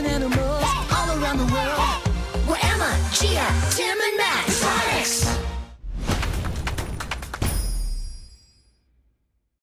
and animals all around the world. Where Emma, Gia, Tim, and Matt.